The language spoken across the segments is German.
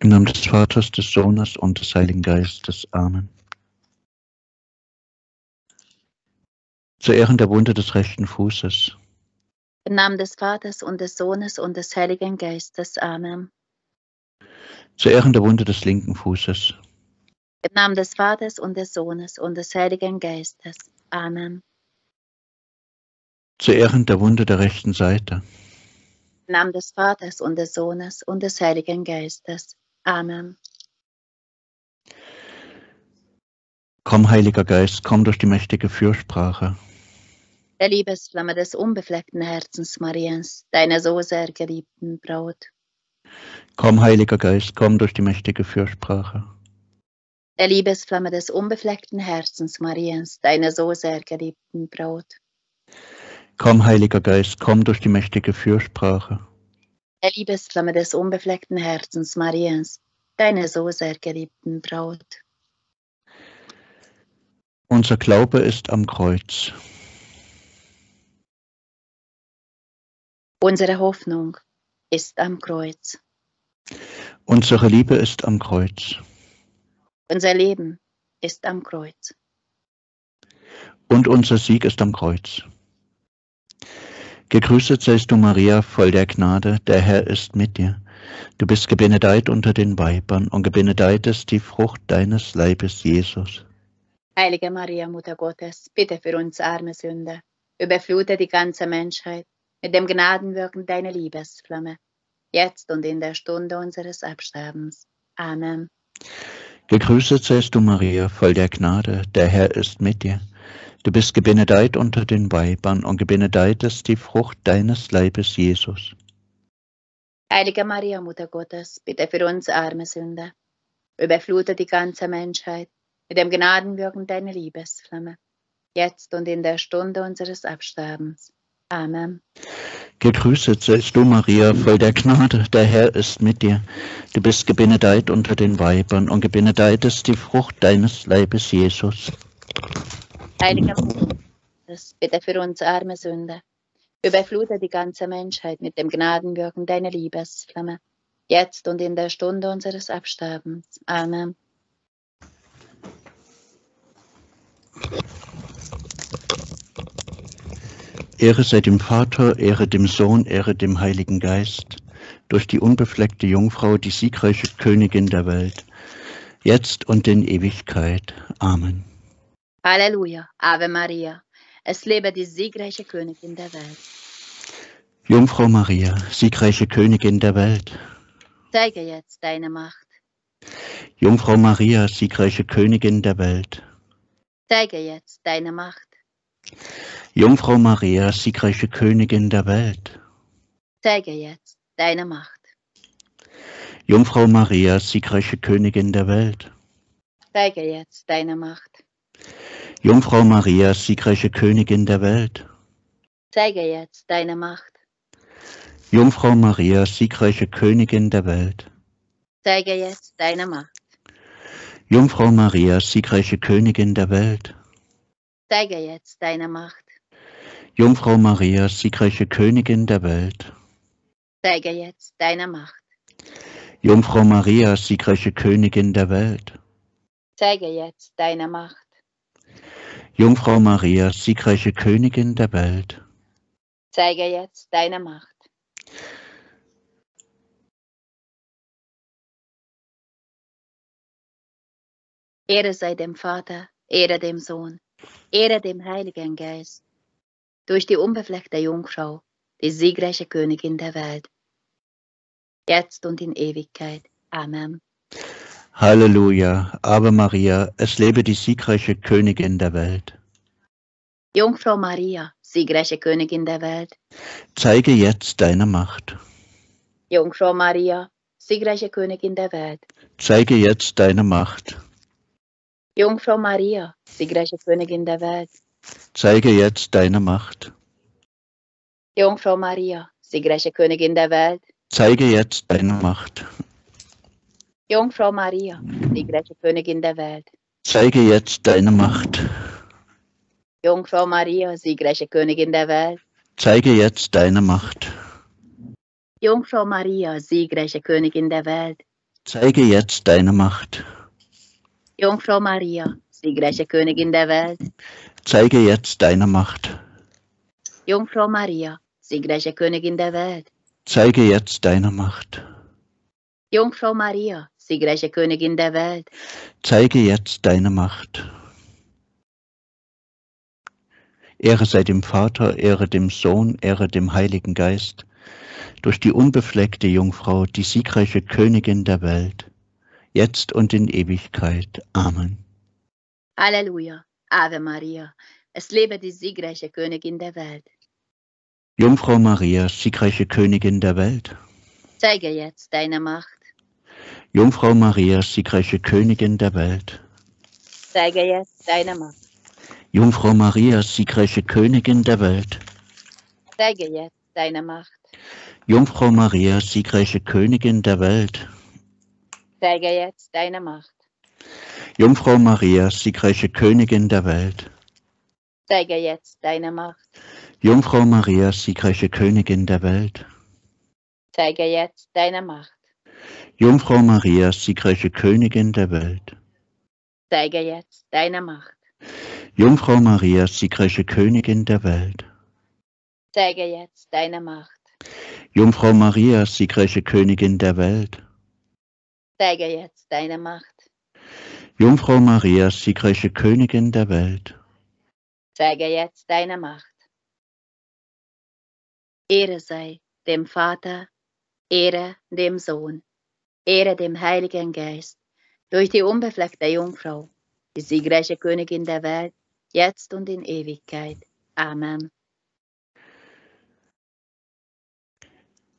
Im Namen des Vaters, des Sohnes und des Heiligen Geistes. Amen. Zu Ehren der Wunde des rechten Fußes. Im Namen des Vaters und des Sohnes und des Heiligen Geistes. Amen. Zu Ehren der Wunde des linken Fußes. Im Namen des Vaters und des Sohnes und des Heiligen Geistes. Amen. Zu Ehren der Wunde der rechten Seite. Im Namen des Vaters und des Sohnes und des Heiligen Geistes. Amen. Komm, Heiliger Geist, komm durch die mächtige Fürsprache. Der Liebesflamme des unbefleckten Herzens Mariens, deiner so sehr geliebten Braut. Komm, Heiliger Geist, komm durch die mächtige Fürsprache. Der Liebesflamme des unbefleckten Herzens Mariens, deiner so sehr geliebten Braut. Komm, Heiliger Geist, komm durch die mächtige Fürsprache. Der Liebesflamme des unbefleckten Herzens Mariens, deiner so sehr geliebten Braut. Unser Glaube ist am Kreuz. Unsere Hoffnung ist am Kreuz. Unsere Liebe ist am Kreuz. Unser Leben ist am Kreuz. Und unser Sieg ist am Kreuz. Gegrüßet seist du, Maria, voll der Gnade, der Herr ist mit dir. Du bist gebenedeit unter den Weibern und gebenedeit ist die Frucht deines Leibes, Jesus. Heilige Maria, Mutter Gottes, bitte für uns arme Sünder, überflute die ganze Menschheit mit dem Gnadenwirken deiner Liebesflamme, jetzt und in der Stunde unseres Absterbens. Amen. Gegrüßet seist du, Maria, voll der Gnade, der Herr ist mit dir. Du bist gebenedeit unter den Weibern und gebenedeit ist die Frucht deines Leibes, Jesus. Heilige Maria, Mutter Gottes, bitte für uns arme Sünder, überflute die ganze Menschheit mit dem Gnadenwirken deiner Liebesflamme, jetzt und in der Stunde unseres Absterbens. Amen. Gegrüßet seist du, Maria, voll der Gnade, der Herr ist mit dir. Du bist gebenedeit unter den Weibern und gebenedeit ist die Frucht deines Leibes, Jesus. Heiliger Gottes, bitte für uns arme Sünder, überflute die ganze Menschheit mit dem Gnadenwirken deiner Liebesflamme, jetzt und in der Stunde unseres Absterbens. Amen. Ehre sei dem Vater, Ehre dem Sohn, Ehre dem Heiligen Geist, durch die unbefleckte Jungfrau, die siegreiche Königin der Welt, jetzt und in Ewigkeit. Amen. Halleluja, Ave Maria, es lebe die siegreiche Königin der Welt. Jungfrau Maria, siegreiche Königin der Welt. Zeige jetzt deine Macht. Jungfrau Maria, siegreiche Königin der Welt. Zeige jetzt deine Macht. Jungfrau Maria, siegreiche Königin der Welt. Zeige jetzt deine Macht. Jungfrau Maria, siegreiche Königin der Welt. Zeige jetzt deine Macht. Jungfrau Maria, siegreiche Königin der Welt. Zeige jetzt deine Macht. Jungfrau Maria, siegreiche Königin der Welt. Zeige jetzt deine Macht. Jungfrau Maria, siegreiche Königin der Welt. Zeige jetzt deine Macht. Jungfrau Maria, siegreiche Königin der Welt. Zeige jetzt deine Macht. Jungfrau Maria, siegreiche Königin der Welt. Zeige jetzt deine Macht. Jungfrau Maria, siegreiche Königin der Welt. Zeige jetzt deine Macht. Ehre sei dem Vater, Ehre dem Sohn, Ehre dem Heiligen Geist, durch die unbefleckte Jungfrau, die siegreiche Königin der Welt, jetzt und in Ewigkeit. Amen. Halleluja, Ave Maria, es lebe die siegreiche Königin der Welt. Jungfrau Maria, siegreiche Königin der Welt, Zeige jetzt deine Macht. Jungfrau Maria, siegreiche Königin der Welt, Zeige jetzt deine Macht. Jungfrau Maria, siegreiche Königin der Welt, Zeige jetzt deine Macht. Jungfrau Maria, siegreiche Königin der Welt, Zeige jetzt deine Macht. Jungfrau Maria, siegreiche Königin der Welt, Zeige jetzt deine Macht. Jungfrau Maria, siegreiche Königin der Welt, Zeige jetzt deine Macht. Jungfrau Maria, siegreiche Königin der Welt, Zeige jetzt deine Macht. Jungfrau Maria, siegreiche Königin der Welt. Zeige jetzt deine Macht. Jungfrau Maria, siegreiche Königin der Welt. Zeige jetzt deine Macht. Jungfrau Maria, siegreiche Königin der Welt. Zeige jetzt deine Macht. Ehre sei dem Vater, Ehre dem Sohn, Ehre dem Heiligen Geist, durch die unbefleckte Jungfrau, die siegreiche Königin der Welt, jetzt und in Ewigkeit. Amen. Halleluja, Ave Maria, es lebe die siegreiche Königin der Welt. Jungfrau Maria, siegreiche Königin der Welt. Zeige jetzt deine Macht. Jungfrau Maria, siegreiche Königin der Welt. Zeige jetzt deine Macht. Jungfrau Maria, siegreiche Königin der Welt. Zeige jetzt deine Macht. Jungfrau Maria, siegreiche Königin der Welt. Zeige jetzt deine Macht. Jungfrau Maria, siegreiche Königin der Welt. Zeige jetzt deine Macht. Jungfrau Maria, siegreiche Königin der Welt. Zeige jetzt deine Macht. Jungfrau Maria, siegreiche Königin der Welt. Zeige jetzt deine Macht. Jungfrau Maria, siegreiche Königin der Welt. Zeige jetzt deine Macht. Jungfrau Maria, siegreiche Königin der Welt. Zeige jetzt deine Macht. Jungfrau Maria, siegreiche Königin der Welt. Zeige jetzt deine Macht. Ehre sei dem Vater, Ehre dem Sohn, Ehre dem Heiligen Geist, durch die unbefleckte Jungfrau, die siegreiche Königin der Welt, jetzt und in Ewigkeit. Amen.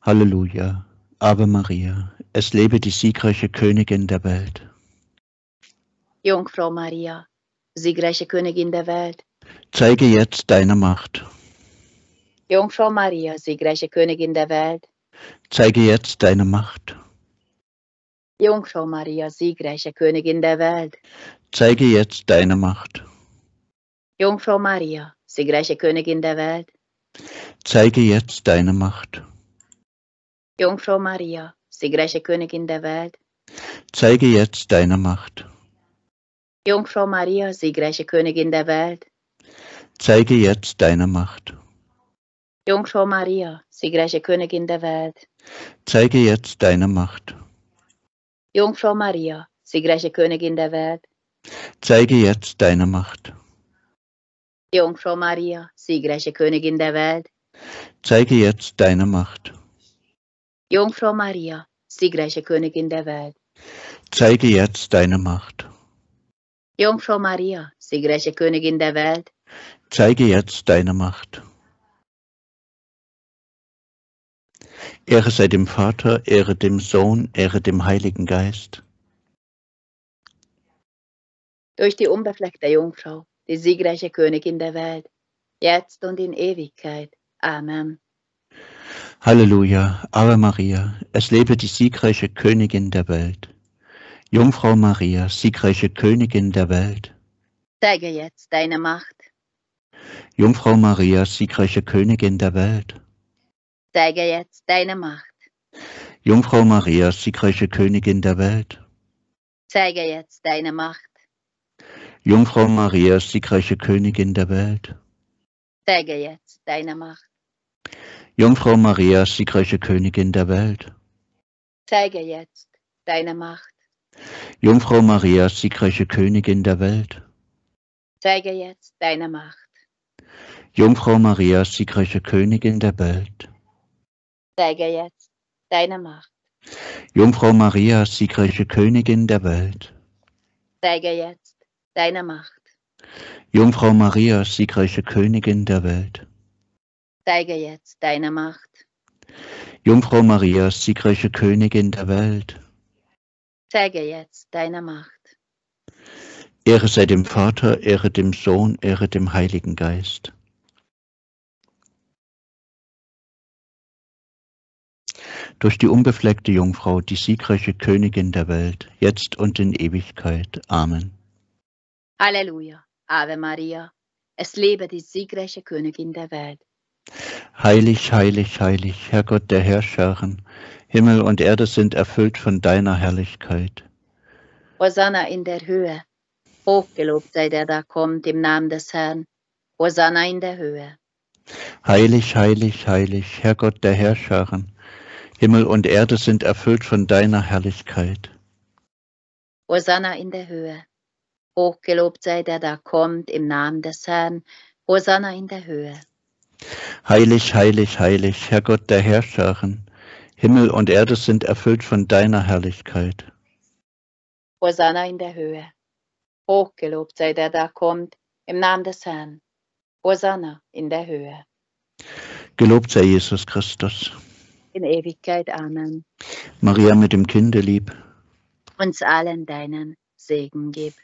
Halleluja, Ave Maria, es lebe die siegreiche Königin der Welt. Jungfrau Maria, siegreiche Königin der Welt. Zeige jetzt deine Macht. Jungfrau Maria, siegreiche Königin der Welt. Zeige jetzt deine Macht. Jungfrau Maria, siegreiche Königin der Welt. Zeige jetzt deine Macht. Jungfrau Maria, siegreiche Königin der Welt. Zeige jetzt deine Macht. Jungfrau Maria, siegreiche Königin der Welt. Zeige jetzt deine Macht. Jungfrau Maria, siegreiche Königin der Welt. Zeige jetzt deine Macht. Jungfrau Maria, siegreiche Königin der Welt. Zeige jetzt deine Macht. Jungfrau Maria, siegreiche Königin der Welt. Zeige jetzt deine Macht. Jungfrau Maria, siegreiche Königin der Welt. Zeige jetzt deine Macht. Jungfrau Maria, siegreiche Königin der Welt. Zeige jetzt deine Macht. Jungfrau Maria, siegreiche Königin der Welt. Zeige jetzt deine Macht. Ehre sei dem Vater, Ehre dem Sohn, Ehre dem Heiligen Geist. Durch die unbefleckte Jungfrau, die siegreiche Königin der Welt, jetzt und in Ewigkeit. Amen. Halleluja, Ave Maria, es lebe die siegreiche Königin der Welt. Jungfrau Maria, siegreiche Königin der Welt. Zeige jetzt deine Macht. Jungfrau Maria, siegreiche Königin der Welt. Zeige jetzt deine Macht. Jungfrau Maria, siegreiche Königin der Welt. Zeige jetzt deine Macht. Jungfrau Maria, siegreiche Königin der Welt. Zeige jetzt deine Macht. Jungfrau Maria, siegreiche Königin der Welt. Zeige jetzt deine Macht. Jungfrau Maria, siegreiche Königin der Welt. Zeige jetzt deine Macht. Jungfrau Maria, siegreiche Königin der Welt. Zeige jetzt deine Macht. Jungfrau Maria, siegreiche Königin der Welt. Zeige jetzt deine Macht. Jungfrau Maria, siegreiche Königin der Welt. Zeige jetzt deine Macht. Jungfrau Maria, siegreiche Königin der Welt. Zeige jetzt deine Macht. Ehre sei dem Vater, Ehre dem Sohn, Ehre dem Heiligen Geist. Durch die unbefleckte Jungfrau, die siegreiche Königin der Welt, jetzt und in Ewigkeit. Amen. Halleluja, Ave Maria, es lebe die siegreiche Königin der Welt. Heilig, heilig, heilig, Herrgott der Herrscharen, Himmel und Erde sind erfüllt von deiner Herrlichkeit. Hosanna in der Höhe. Hochgelobt sei der da kommt im Namen des Herrn. Hosanna in der Höhe. Heilig, heilig, heilig, Herrgott der Herrscharen, Himmel und Erde sind erfüllt von deiner Herrlichkeit. Hosanna in der Höhe. Hochgelobt sei der da kommt im Namen des Herrn. Hosanna in der Höhe. Heilig, heilig, heilig, Herrgott der Herrscharen, Himmel und Erde sind erfüllt von deiner Herrlichkeit. Hosanna in der Höhe. Hochgelobt sei der da kommt im Namen des Herrn. Hosanna in der Höhe. Gelobt sei Jesus Christus. In Ewigkeit. Amen. Maria mit dem Kinde lieb. Uns allen deinen Segen gib.